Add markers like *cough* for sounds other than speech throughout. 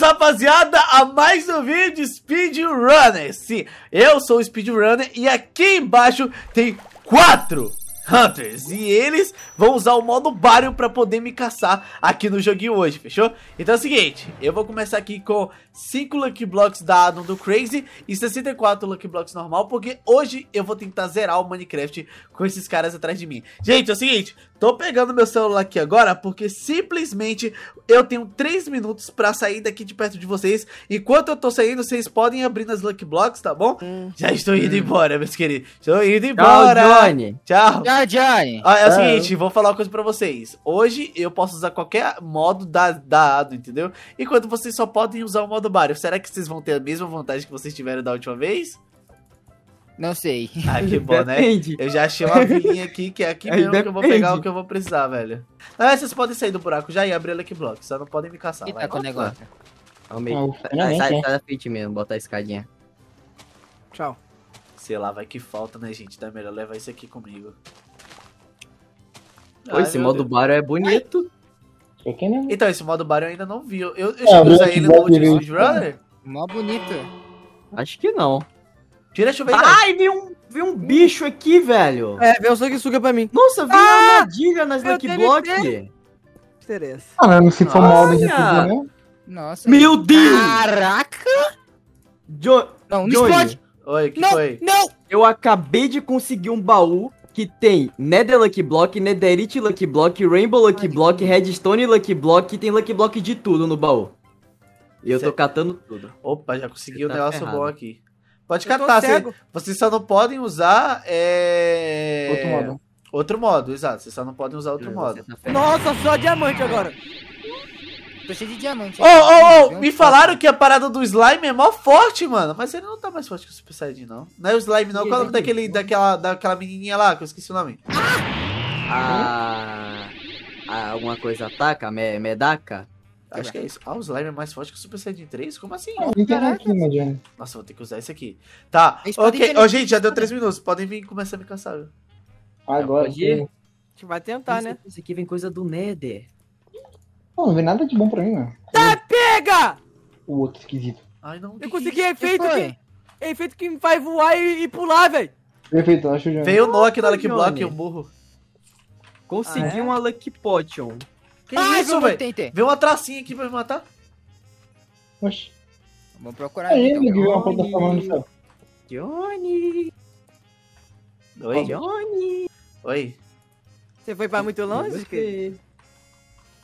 Bem-vindos, rapaziada, a mais um vídeo Speedrunner. Sim, eu sou o Speedrunner e aqui embaixo tem quatro Hunters. E eles vão usar o modo Baryon pra poder me caçar aqui no joguinho hoje, fechou? Então é o seguinte, eu vou começar aqui com 5 Lucky Blocks da Adam do Crazy e 64 Lucky Blocks normal, porque hoje eu vou tentar zerar o Minecraft com esses caras atrás de mim. Gente, é o seguinte, tô pegando meu celular aqui agora porque simplesmente eu tenho 3 minutos pra sair daqui de perto de vocês. Enquanto eu tô saindo, vocês podem abrir nas Lucky Blocks, tá bom? Hum. Já estou indo hum. embora, meus queridos. Estou indo embora. Tchau, Johnny. Tchau. Tchau, Johnny. Ah, é o seguinte, vou falar uma coisa pra vocês. Hoje eu posso usar qualquer modo da, da Ado, entendeu? Enquanto vocês só podem usar o modo Mario. Será que vocês vão ter a mesma vantagem que vocês tiveram da última vez? Não sei. Ah, que *laughs* bom, né? Eu já achei uma vilinha aqui, que é aqui *laughs* mesmo Depende. que eu vou pegar o que eu vou precisar, velho. Não, vocês podem sair do buraco já e abrir o Lucky Block, só não podem me caçar. E tá com o negócio? Calma aí. Sai, sai da frente mesmo, botar a escadinha. Tchau. Sei lá, vai que falta, né, gente? Dá melhor levar isso aqui comigo. Pô, esse modo Baro é bonito. Então, esse modo Baro eu ainda não vi. Eu, eu, eu é, usar ele no último Speedrunner? Mó bonito. Acho que não. Tira a chuva Ai, vi um, vi um bicho aqui, velho. É, vê o sanguessuga pra mim. Nossa, vi ah, uma armadilha nas Lucky Block. Interessa. Ah, não se for mal de né? Nossa. Meu Deus! Caraca! Jo não, não explode! Oi, que não, foi? Não! Eu acabei de conseguir um baú que tem Nether Lucky Block, Netherite Lucky Block, Rainbow Lucky Ai, Block, Redstone Lucky Block, tem Lucky Block de tudo no baú. E eu tô catando tudo. Opa, já consegui um tá negócio ferrado. bom aqui. Pode catar, você, vocês só não podem usar é... Outro modo. Outro modo, exato. Vocês só não podem usar outro modo. Tá Nossa, só diamante agora. Tô cheio de diamante. Ô, ô, ô, me falaram que a parada do slime é mó forte, mano. Mas ele não tá mais forte que o Super Saiyajin, não. Não é o slime, não. Qual é o nome daquele, daquela, daquela menininha lá, que eu esqueci o nome? Ah! ah alguma coisa ataca? Me, medaka? Acho que é isso. Ah, o slime é mais forte que o Super Saiyajin 3? Como assim? Aqui, Nossa, vou ter que usar esse aqui. Tá, ok. Ô, oh, gente, já deu 3 minutos. Podem vir começar a me caçar. Agora. A gente vai tentar, né? Isso aqui vem coisa do Nether. Não, não vem nada de bom pra mim, mano. Tá, pega! O outro esquisito. Ai, não. Eu consegui efeito que, efeito que me faz voar e, e pular, velho. Perfeito, acho que Veio o Nock na Lucky Block, eu burro. Consegui ah, é? uma Lucky Potion. Que ah, isso, velho? Veio uma tracinha aqui pra me matar. Oxi. Vamos procurar. É ele que viu uma plataforma no céu. Johnny. Oi. Johnny. Oi. Você foi pra muito longe? Que...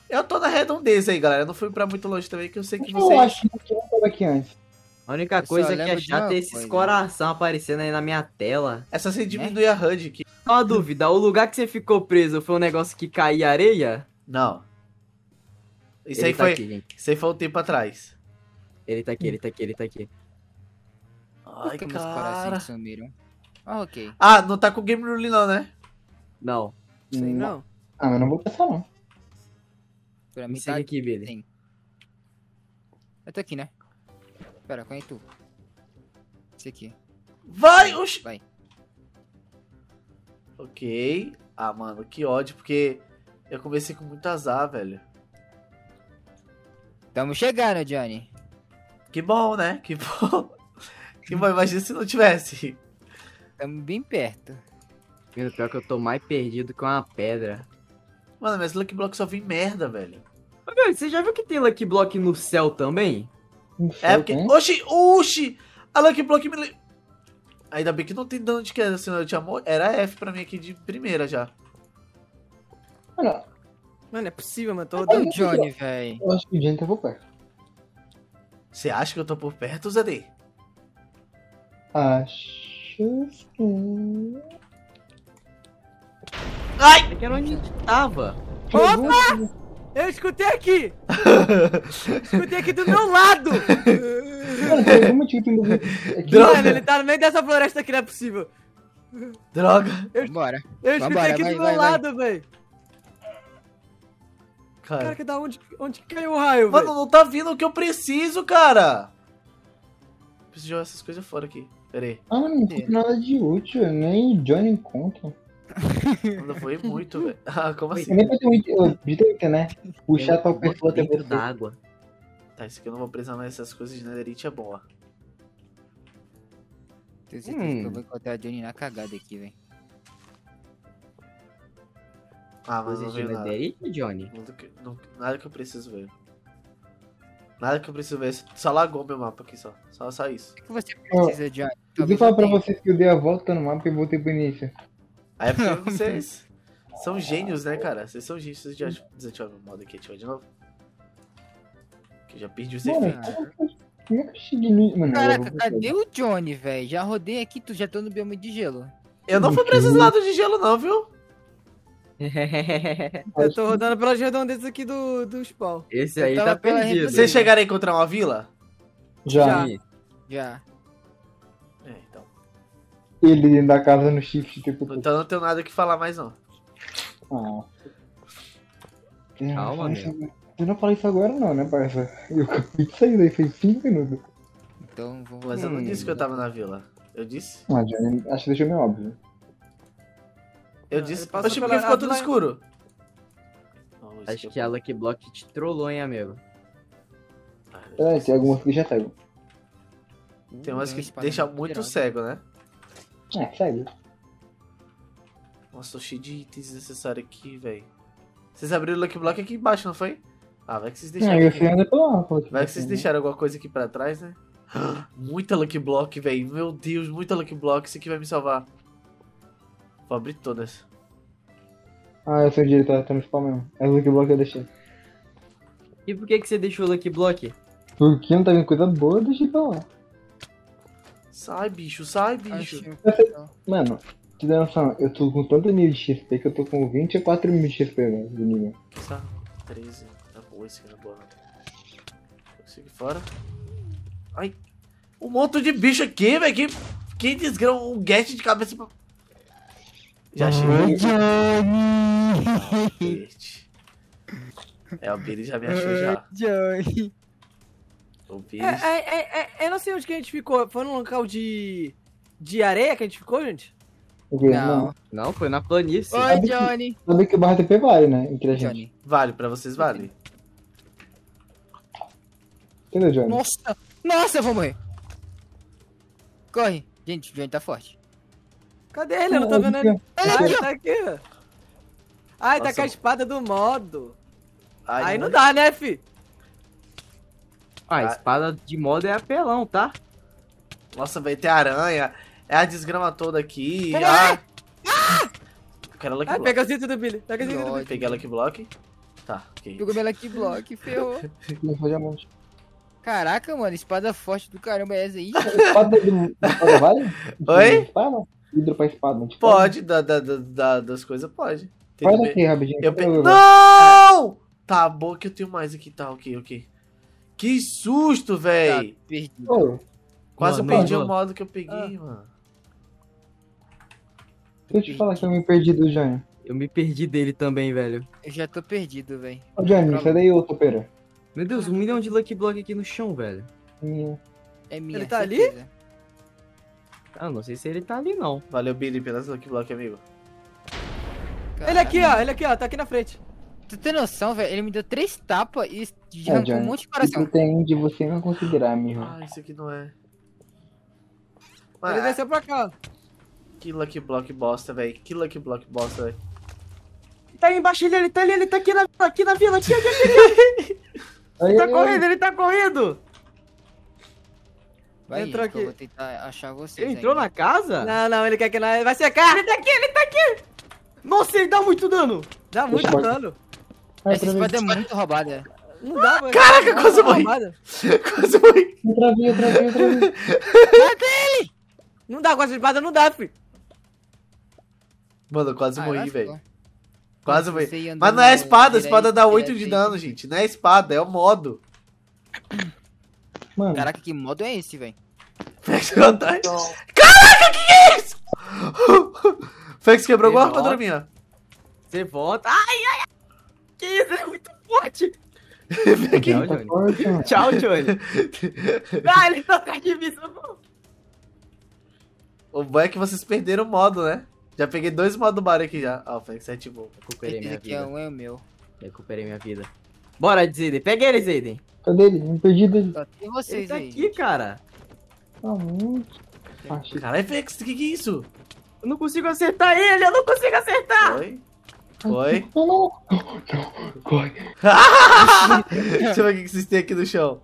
Eu tô na redondeza aí, galera. Eu não fui pra muito longe também, que eu sei que vocês... Eu acho que eu tava aqui antes. A única coisa que é chata é esses coração aparecendo aí na minha tela. É só você diminuir é? a HUD aqui. Só uma dúvida, o lugar que você ficou preso foi um negócio que caía areia? Não. Isso ele aí tá foi. Aqui, isso aí foi um tempo atrás. Ele tá aqui, ele tá aqui, ele tá aqui. Ai, Por que cara. sumiram? Ah, ok. Ah, não tá com o Game Rule não, né? Não. Sei não. Ah, mas não vou pensar não. Pra mim tá aqui, Billy. Sim. Eu tô aqui, né? Pera, qual é tu? Esse aqui. Vai, oxi! Vai. Ok. Ah, mano, que ódio, porque eu comecei com muito azar, velho. Tamo chegando, Johnny. Que bom, né? Que bom. Que bom, imagina se não tivesse. Tamo bem perto. Pior que eu tô mais perdido que uma pedra. Mano, mas Lucky Block só vem merda, velho. Meu, você já viu que tem Lucky Block no céu também? No céu, é porque. Tem? Oxi, oxi! A Lucky Block me. Ainda bem que não tem dano de queda, senão eu tinha amor. Era F pra mim aqui de primeira já. Mano, Mano, é possível, mano. Tô dando Johnny, velho. Eu acho que o Johnny tá por perto. Você acha que eu tô por perto, Zé Acho que. Ai! É que era onde tava. Opa! Eu escutei aqui! *laughs* escutei aqui do meu lado! Droga! Mano, ele tá no meio dessa floresta aqui, não é possível. Droga! Eu, Bora. Eu escutei Vambora, aqui vai, do meu vai, lado, velho. Cara. Caraca, da onde, onde caiu o raio, Mano, véio? não tá vindo o que eu preciso, cara! Preciso jogar essas coisas fora aqui. Pera aí. Ah, não tem nada de útil, nem Johnny conta. Mano, foi muito, velho. *laughs* Ah, como assim? Nem pra ter um de né? Puxar tal pessoa até dentro da água. Tá, isso aqui eu não vou precisar mais dessas coisas de netherite é boa. Tenho certeza que eu Hum. vou encontrar a Johnny na cagada aqui, velho. Ah, mas não Coisas de veio nada. netherite, Johnny? Nada que, não- nada que eu preciso ver. Nada que eu preciso ver. Só lagou meu mapa aqui só. Só, só isso. O que você precisa, Johnny? Eu Talvez falar pra vocês que eu dei a volta no mapa e voltei pro início. Aí é porque *laughs* vocês são gênios, né, cara? Vocês são gênios. Vocês já desativaram meu modo aqui, ativar de novo. Que eu já perdi o save. como é que eu cheguei no. Mano, Caraca, vou- cadê o Johnny, velho? Já rodei aqui, tu já tô no bioma de gelo. Eu não fui pra esses lados de gelo, não, viu? *laughs* Eu tô rodando pelas redondezas aqui do, do spawn. Esse aí tá perdido. Vocês chegaram a encontrar uma vila? Já. Já. Já. É, então. Ele da casa no shift, tipo. Então eu não tenho nada que falar mais, não. Ah. Não Calma, agora- Eu não falei isso agora, não, né, parça? Eu acabei de sair daí, fez 5 minutos. Então vamos Mas eu não disse que eu tava na vila. Eu disse? Ah, Johnny, acho que deixou meio óbvio. Eu Ah, disse. pela- porque ficou tudo escuro. Oh, Acho que a Lucky Block te trollou, hein, amigo. Ah, É, tem algumas que já cegam. Tem umas que deixa muito cego, né? É, segue. Nossa, tô cheio de itens necessários aqui, velho. Vocês abriram o Lucky Block aqui embaixo, não foi? Ah, vai que vocês Não, deixaram. eu aqui. mapa. tipo Vai que vocês assim, deixaram alguma coisa aqui pra trás, né? *gasps* Muita Lucky Block, velho. Meu Deus, muita Lucky Block. Isso aqui vai me salvar. Vou abrir todas. Ah, eu sei onde ele tá, tá no spawn mesmo. É o Lucky Block que eu deixei. E por que que você deixou o Lucky Block? Porque não tá vindo coisa boa, eu deixei pra lá. Sai, bicho, sai, bicho. Acho- Mano, te dá noção, eu tô com tanto nível de XP que eu tô com 24 mil de XP, velho, de nível. Está. 13. Tá boa, esse é boa, aqui fora. Ai. Um monte de bicho aqui, velho. Que, que desgrama. Um get de cabeça pra. Já cheguei. Cacete. É, o Billy já me achou já. Johnny. O Billy. É, é, é, é, eu não sei onde que a gente ficou. Foi num local de. de areia que a gente ficou, gente? Não. Não, foi na planície. Oi, Sabe que- Johnny. Sabe que o barra TP vale, né? Entre a gente. Johnny. Vale, pra vocês vale. Entendeu, Johnny? Nossa. Nossa, eu vou morrer. Corre. Gente, o Johnny tá forte. Cadê ele? Eu não tô vendo ele. Ah, ele tá aqui. Ai, tá Nossa. com a espada do modo. Ai, Aí não dá, né, fi? Ah, a espada de modo é apelão, tá? Nossa, vai ter aranha. É a desgrama toda aqui. Pega Ah. Eu quero Lucky Ai, Block. pega o cinto do Billy. Pega o cinto do. Billy. Peguei a Lucky Block. Tá, ok. Pegou meu Lucky Block, ferrou. *laughs* Não foi diamante. Caraca, mano, espada forte do caramba é essa aí? *laughs* Espada do. Espada vale? Oi? Espada? Vidro pra espada. não te Pode, da, da, da- da- das coisas pode. Tem aqui, rapidinho. Eu pe... Eu- eu- Não! Tá bom que eu tenho mais aqui, tá, ok, ok. Que susto, Tá véi! perdido. Ô, Quase eu Mano, perdi mano. o modo que eu peguei, Ah. mano. deixa eu te falar que eu me perdi do Johnny. Eu me perdi dele também, velho. Eu já tô perdido, velho. Ô, Calma. sai daí, ô topeira. Meu Deus, um milhão de Lucky Block aqui no chão, velho. Minha. É minha. Ele tá ali? Ah, não sei se ele tá ali, não. Valeu, Billy, pelas Lucky Block, amigo. Ele aqui, ó. Ele aqui, ó. Tá aqui na frente. Tu tem noção, velho? Ele me deu três tapas e É, arrancou um Johnny. monte de coração. pretende você não considerar, amigo. Ah, isso aqui não é. Ele Mano, desceu pra cá, ó. que Lucky Block bosta, véi. Que Lucky Block bosta, véi. Tá aí embaixo ele, ele tá ali, ele tá aqui na, aqui na vila, aqui, aqui, Aí, *laughs* ele tá correndo, ele tá correndo. Vai, gente, que eu aqui. vou tentar achar vocês. Ele entrou ainda. na casa? Não, não, ele quer que nós. Vai secar! Ele tá aqui, ele tá aqui. Nossa, ele dá muito dano. Dá muito Deixa dano. Ai, Essa espada é muito roubada. Não dá, mano. Caraca, Não, quase morri. *laughs* Quase morri. Eu travei, eu travei, eu travei. Não dá, com essa espada não dá, fi. Mano, eu quase Ah, morri, velho. Quase morri. Você Mas não é espada, a espada dá direto, 8 de dano, gente. Não é a espada, é o modo. Mano, Caraca, que modo é esse, velho? Fex Caraca, que é isso? *laughs* Fex quebrou alguma Ele armadura minha. Você volta. Ai, ai, ai. Que isso, ele é muito forte. *laughs* Aqui. Tchau, Johnny. Tchau, Johnny. *laughs* Ah, ele tá atrás de mim. O bom é que vocês perderam o modo, né? Já peguei dois modos do bar aqui já. Ó, o Fex ativou. Recuperei Esse minha aqui é vida. um é o meu. Recuperei minha vida. Bora, Zayden. Pega ele, Zayden. Cadê ele? Me perdi dele. Tem Ele vocês tá aí. aqui, cara. Tá muito. Achei. Caralho, Vex, o que que é isso? Eu não consigo acertar ele, eu não consigo acertar. Foi? Foi? *laughs* Não, não. Não, corre. *laughs* Deixa eu ver o que vocês têm aqui no chão.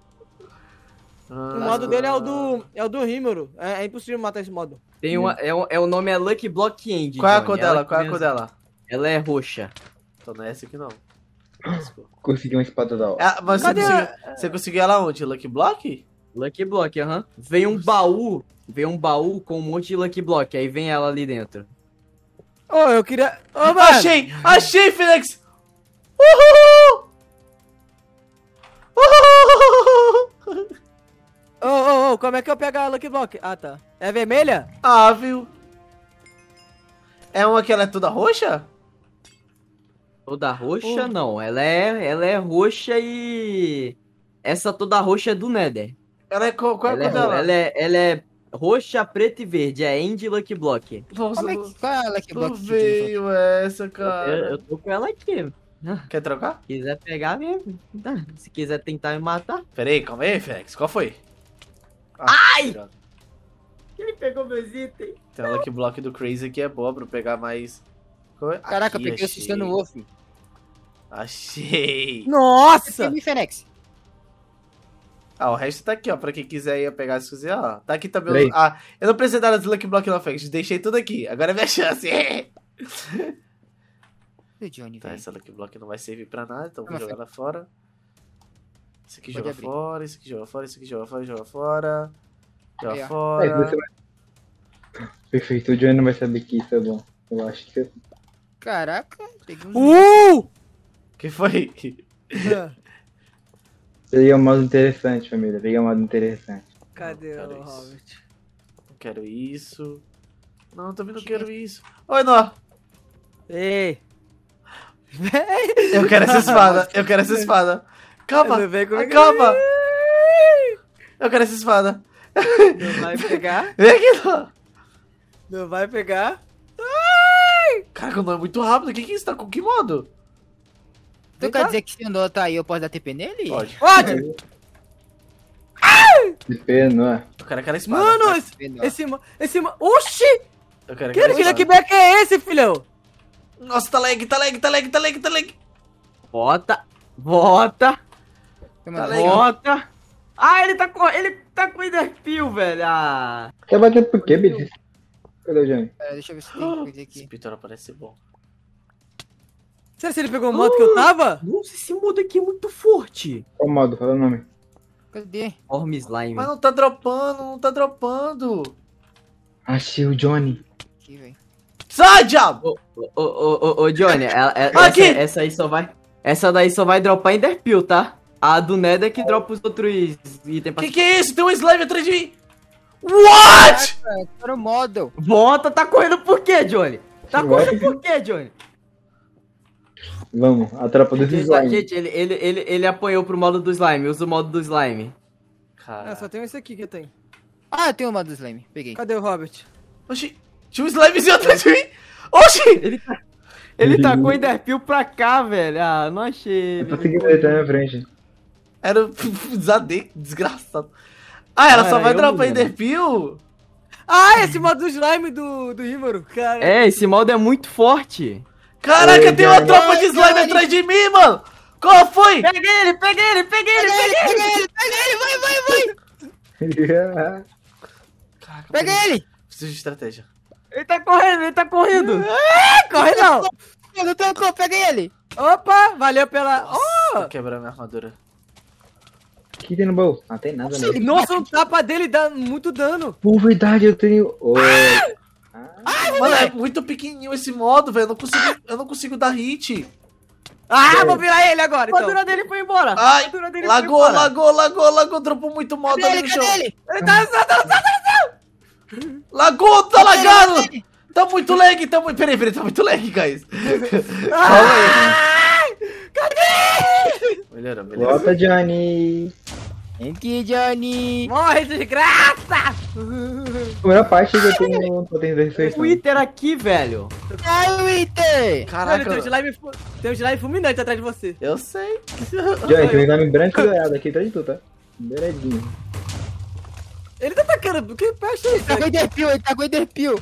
O modo dele é o do. É o do Rímero. É, é impossível matar esse modo. Tem uma, é, o- é o nome é Lucky Block End. Qual é a cor Ela dela? Qual é a cor dela? Ela é roxa. Então não é essa aqui não. Consegui uma espada da hora. Ah, mas você conseguiu, você conseguiu ela onde? Lucky Block? Lucky Block, aham. Vem um baú, vem um baú com um monte de Lucky Block, aí vem ela ali dentro. Ô, eu queria. Mano! Achei! Achei, Felix! Uhul! Uhul! Ô, ô, ô, como é que eu pego a Lucky Block? Ah, tá. É vermelha? Ah, viu? É uma que ela é toda roxa? Toda roxa, Oh. não. Ela é, ela é roxa e... Essa toda roxa é do Nether. Ela é qual, qual é a ela, cor é, dela? ela, é, ela é roxa, preta e verde. É End Lucky Block. Nossa, Como é que. Qual é a Lucky Block no veio essa, Eu, cara. eu tô com ela aqui. *laughs* Quer trocar? Se quiser pegar, vem. Tá. *laughs* Se quiser tentar me matar. Pera aí, calma aí, Felix. Qual foi? Ai! droga. Ele pegou meus itens. Tem a Lucky Block do Crazy que é boa pra eu pegar mais... Caraca, eu Aqui, peguei o achei. Susano Wolf. Achei. Nossa! Tem Fênix. Ah, o resto tá aqui, ó. Pra quem quiser ir pegar se quiser, ó. Tá aqui também. Os- Ah, eu não precisei dar as Lucky Block na frente. Deixei tudo aqui. Agora é minha chance. Do Johnny, tá, essa Lucky Block não vai servir pra nada, então vou jogar ela fora. Isso aqui Pode joga abrir. fora, isso aqui joga fora, isso aqui joga fora, joga fora. Joga Aí. É, fora. vai... Perfeito, o Johnny não vai saber que isso é bom. Eu acho que. Caraca, peguei um. Uh! que foi? Peguei um modo interessante, família. Peguei um modo interessante. Cadê Não, o isso. Robert? Não quero isso. Não, também não quero isso. Oi, Nó. Ei! Eu quero essa espada. *laughs* Eu quero essa espada. Calma. Comigo. Calma. Eu quero essa espada. Não vai pegar. Vem aqui, Nó. Não vai pegar. Caraca, o é muito rápido. O que que é isso? Tá com que modo? Tu quer dizer que se o Noah tá aí, eu posso dar TP nele? Pode. Pode! Que pena, é? Eu quero aquela espada. Mano, esse. TP não. Esse. ma- Esse. ma- Oxi! Eu quero Que aquela que espada. back é esse, filhão? Nossa, tá lag, tá lag, tá lag, tá lag, tá lag. Bota. Bota. Tá legal. Bota. Ah, ele tá com. Ele tá com Enderpeel, velho. Ah. Quer bater por quê, Betis? Cadê o Johnny? Pera, deixa eu ver se tem coisa Esse aqui. Pitora parece ser bom. Será que ele pegou o modo que eu tava? Nossa, esse modo aqui é muito forte. Qual modo? Fala o nome. Cadê? Orm Slime. Mas não tá dropando, não tá dropando. Achei o Johnny. Aqui, velho. Sai, diabo! Ô, ô, ô, ô, Johnny, ela- ela- Aqui! essa, essa aí só vai. Essa daí só vai dropar Enderpeel, tá? A do Nether é que dropa os outros itens pra Que que é isso? Tem um slime atrás de mim. What? Quero o model. Volta, tá correndo por quê, Johnny? Tá Vai. correndo por quê, Johnny? Vamos, a tropa Gente, slime. gente, ele, ele, ele, ele apanhou pro modo do slime, usa o modo do slime. Cara. Ah, só tem esse aqui que eu tenho. Ah, eu tenho o modo do slime. Peguei. Cadê o Robert? Oxi, tinha um slimezinho atrás de mim. Oxi! Ele tá. Ele tacou Enderpeel pra cá, velho. Ah, não achei. Eu consegui ver, tá na minha frente. Era *laughs* um Zadê, desgraçado. Ah, ela Ah, só vai eu dropar. Enderpeel? Ah, esse modo do slime do, do Rímero, cara. É, esse modo é muito forte. Caraca, Oi, tem uma tropa de slime atrás de mim, mano! Qual foi? Peguei ele, peguei ele, peguei ele, peguei ele. Pega ele, pega ele, vai, vai, vai. Caraca, Pega ele. Preciso de estratégia. Ele tá correndo, ele tá correndo. Corre não. *laughs* Não trocou, pega ele. Opa, valeu pela... Nossa, vou quebrar minha armadura. O que tem no baú? Ah, tem nada não. Nossa, o tapa dele dá muito dano. Por verdade, eu tenho. Oi. Mano, é muito pequenininho esse modo, velho. Eu não consigo, eu não consigo dar hit. Ah, vou virar ele agora, A então. armadura dele foi embora. A Ai, dele lagou, foi embora. lagou, lagou, lagou. Dropou muito modo Cadê ali ele, no chão. cadê ele? Ele tá Lagou, tá Cadê ele, lagado. cadê ele? Tá muito lag, tá muito... Peraí, peraí, tá muito lag, guys. Ai, cadê? Melhorou, melhorou. Volta, Johnny. Aqui, Johnny. Morre, desgraça! A melhor parte é que eu tenho *laughs* um totem de O ressurreição. Wither aqui, velho. Ai, Witter. Mano, tem um Caraca, slime, tem um slime fulminante atrás de você. eu sei. *laughs* Johnny, tem um exame branco e dourado aqui atrás de tu, tá? Beiradinho. Ele tá atacando. Que peste é Ele tá com isso? Enderpeel, ele tá com Enderpeel.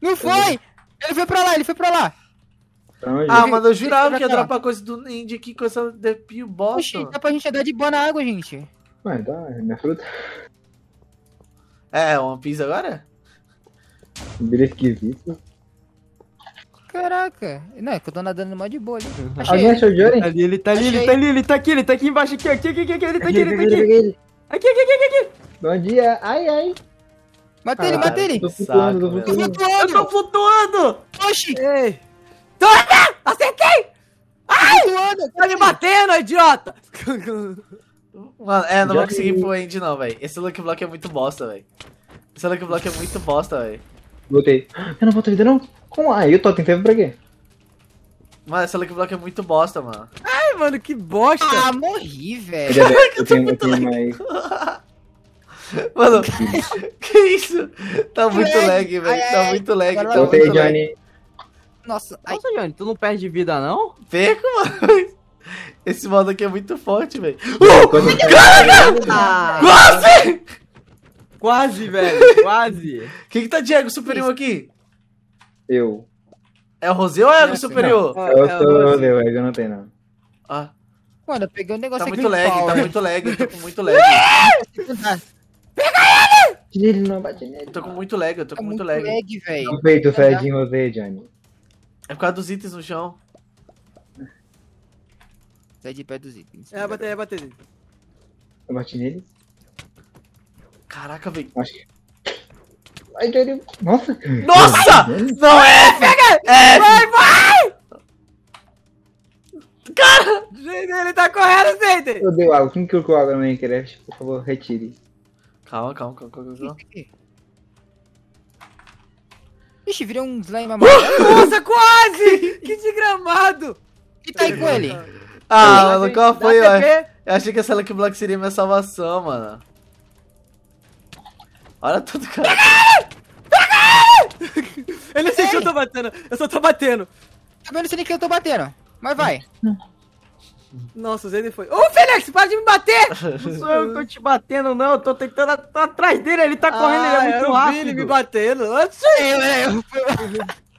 Não foi! Ele foi pra lá, ele foi pra lá. Onde? Ah, mano, eu jurava que ia dropar coisa do Ninja aqui com essa depio Oxi, bosta. dá pra gente andar de boa na água, gente. Mano, tá, é minha fruta. É, One Piece agora? Vira esquisito. Caraca. Não, é que eu tô nadando mó de boa ali. Alguém Achei. achou o Johnny? Ali, ele tá ali, ele tá ali, ele tá aqui, ele tá aqui embaixo, aqui, aqui, aqui, aqui, aqui, ele tá aqui, ele tá aqui. Aqui, aqui, aqui, aqui, aqui. Bom dia. Ai, ai. Mata ele, Ah, mata ele. Tô flutuando, tô flutuando. Eu tô flutuando. flutuando! Oxi, Ei. Toma! Acertei! flutuando. Tá me batendo, idiota! Mano, é, não Já vou conseguir pro end não, velho. Esse Lucky Block é muito bosta, velho. Esse Lucky Block é muito bosta, velho. Voltei. Eu não volto vida, não? Como? Ah, e o totem teve pra quê? Mano, esse Lucky Block é muito bosta, mano. Ai, mano, que bosta! Ah, morri, velho. Velho, *laughs* eu tenho, eu tenho mais. Mano, *laughs* que isso? Tá muito Lag. velho. Ai, Tá ai. muito lag, tá. Voltei, muito lag. Johnny. Nossa, ai. Nossa, Johnny, tu não perde vida, não? Perco, mano. Esse modo aqui é muito forte, velho. Quando- Ah, Quase! quase, velho, quase. *laughs* Quem que tá Diego superior aqui? Eu. É o Rosé ou é o É, superior? Ó, Eu é, sou ó, o eu não tenho, não. Ah, Mano, eu peguei um negócio tá aqui muito lag, pau, tá velho. muito lag. Eu tô com muito lag. Bate nele, não bate nele. Eu tô com muito lag, eu tô com muito muito lag. lag, velho. Não feito o Fred em você, Johnny. É por causa dos itens no chão. Sai de perto dos itens. É, bater, é bater. Eu bati nele. Caraca, velho. Acho que. Ai, Johnny. Nossa! Nossa! Não é! Pega! É! Vai, vai! Cara! Ele tá correndo, Zayden! Eu dei água. Quem colocou água no Minecraft? Por favor, retire. Calma, calma, calma, calma. calma. Ixi, virei um slime amarelo. *laughs* Nossa, quase! Que desgramado! E tá aí com ele? Ah, mano, qual Dá foi, ó? TP. Eu achei que essa Lucky Block seria minha salvação, mano. Olha tudo, cara. Eu não sei que eu tô batendo, eu só tô batendo. Também não sei nem que eu tô batendo. Mas vai. Nossa, o Zayden foi. Ô, Fênix, para de me bater! *laughs* Não sou eu que tô te batendo, não. Eu tô tentando tô atrás dele, ele tá correndo, ele Ah, é eu muito vi rápido. ele me batendo. Eu, eu,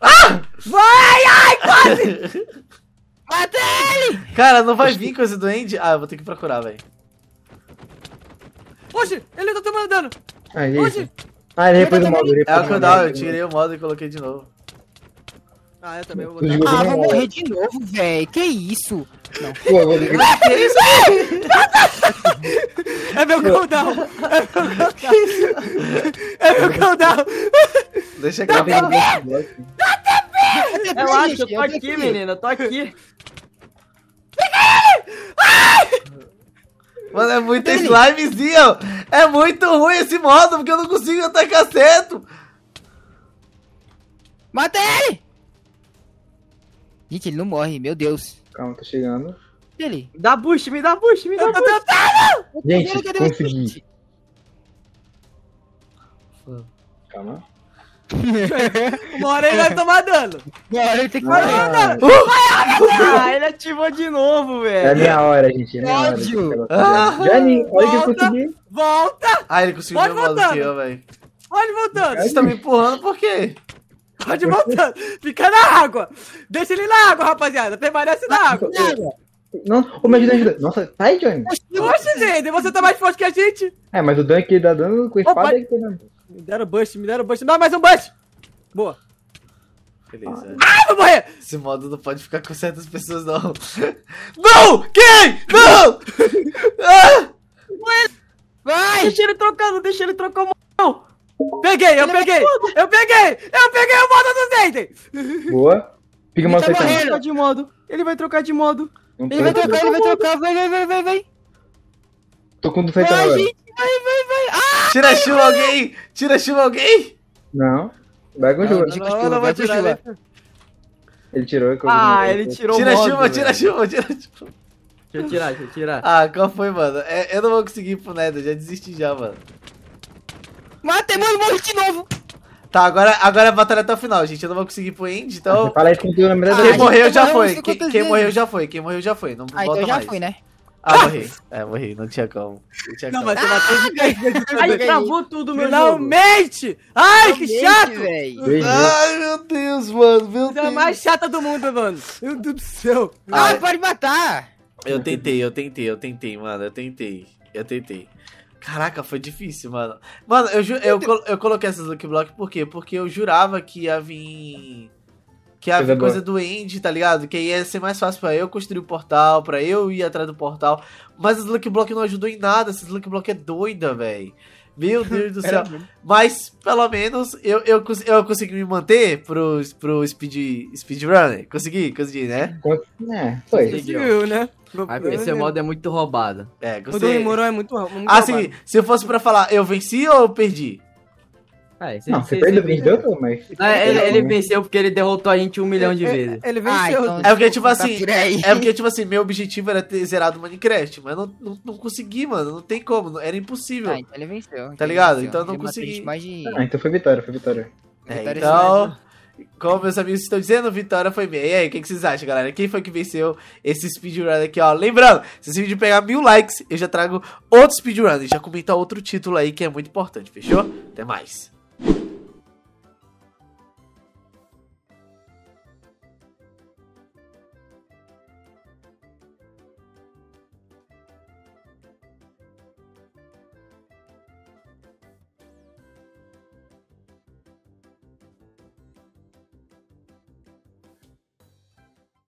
*laughs* Vai, ai, quase! *laughs* Mata ele! Cara, não vai vir coisa do End? Ah, eu vou ter que procurar, velho. Oxi, ele tá tomando dano. Ah, Oxi. Ah, ele repôs o modo. ele É o que eu eu tirei o modo e coloquei de novo. Ah, eu também vou botar. jogos Ah, não vou morrer de novo, velho. Que isso? Pô, eu vou *laughs* *laughs* É meu cooldown. *laughs* É meu cooldown. Deixa eu aqui. tenho que ver esse bloco. Relaxa, eu tô aqui, menina, eu tô aqui. Mano, é muito slimezinho. É muito ruim esse modo, porque eu não consigo atacar certo. Mata ele! Gente, ele não morre, meu Deus. Calma, tô chegando. Ele. Dá boost, me dá boost, me dá Eu tô boost. tentando. Gente, consegui. Calma. Uma hora ele vai tomar dano. Agora ele tem que Ah, Ah, ele ativou de novo, é a velho. minha hora, gente. É a minha hora. Ódio. Ah. Johnny, olha que eu Volta. consegui. Volta. Ah, ele conseguiu Pode o voltar. que eu, velho. Pode voltando. Vocês estão me empurrando por quê? Pode voltando. Fica na água. Deixa ele na água, rapaziada. Permanece na água. Não, ô, me ajuda, me ajuda. Nossa, sai, Johnny. Oxe, Zayden, você tá mais forte que a gente. É, mas o dano que ele dá dano com espada Opa. é que tá dando. Me deram bust, me deram bust. Não, mais um bust. Boa. Beleza. Ah, vou morrer. Esse modo não pode ficar com certas pessoas, não. *laughs* Não! Quem? Não! *laughs* Ah! Vai! Deixa ele trocando, deixa ele trocar o mão. Peguei, eu peguei. Eu peguei. Eu peguei o modo do Zayden. Boa. Fica uma tá. Ele vai trocar de modo. Ele vai trocar de modo. Não Ele vai trocar, ele vai trocar. Vai, vai, vai, vai, vai. Tô com o do feitão Vai, agora. gente. Vai, vai, vai. Ah! Tira a chuva alguém! Tira a chuva alguém! Não. Vai com Não, chuva. Não, chuva, não vai com tirar. chuva. Ele tirou. eu Ah, ele tirou Tira a modo, chuva, tira a chuva, tira a chuva. Deixa eu tirar, deixa eu tirar. Ah, qual foi, mano? É, eu não vou conseguir ir pro Nether, já desisti já, mano. Matei, mano, morri de novo. Tá, agora, agora é batalha até o final, gente. Eu não vou conseguir ir pro End, então. Você fala isso com tudo na primeira Ah, Quem gente, morreu eu já foi. Quem, morreu já foi. Quem morreu já foi. Não Ah, volta então já mais. fui, né? Ah, morri. É, morri. Não tinha como. Não tinha Não, como. mas você matou de 10 vezes Aí travou tudo, meu jogo. Finalmente! Ai, que chato! Dois Ai, meu Deus, mano. Meu Você é a Deus. mais chata do mundo, mano. Meu Deus do céu. Ah, Ai. pode matar. Eu tentei, eu tentei, eu tentei, mano. Eu tentei. Eu tentei. Caraca, foi difícil, mano. Mano, eu, ju- eu, col- eu coloquei essas Lucky Block por quê? Porque eu jurava que ia vir. Que ia Coisa vir coisa do End, tá ligado? Que ia ser mais fácil pra eu construir o portal, pra eu ir atrás do portal. Mas as Lucky Block não ajudou em nada. Essas Lucky Block é doida, velho. Meu *laughs* Deus do céu. Mas, pelo menos, eu, eu, eu consegui me manter pro, pro speed, speedrunner. Consegui, consegui, né? É, foi. Conseguiu, né? Mas esse modo é muito roubado. É, O do. Rimuro é muito, muito Ah, roubado. sim. Se eu fosse pra falar, eu venci ou eu perdi? É, Não, você perdeu, perdeu, mas. É, ele, ele venceu porque ele derrotou a gente um milhão de É, vezes. Ele Ah, venceu. então- É porque, tipo Tá assim. aí. É porque, tipo assim, meu objetivo era ter zerado o Minecraft, mas não, não, não consegui, mano. Não tem como, era impossível. Ah, então ele venceu. Tá ele ligado? venceu. Então eu não Ele consegui. Mais de... Ah, então foi vitória, foi vitória. É, Vitória então, como meus amigos estão dizendo, vitória foi minha. E aí, o que, que vocês acham, galera? Quem foi que venceu esse speedrun aqui, ó? Lembrando, se esse vídeo pegar mil likes, eu já trago outro speedrun. E já comenta outro título aí que é muito importante, fechou? Até mais.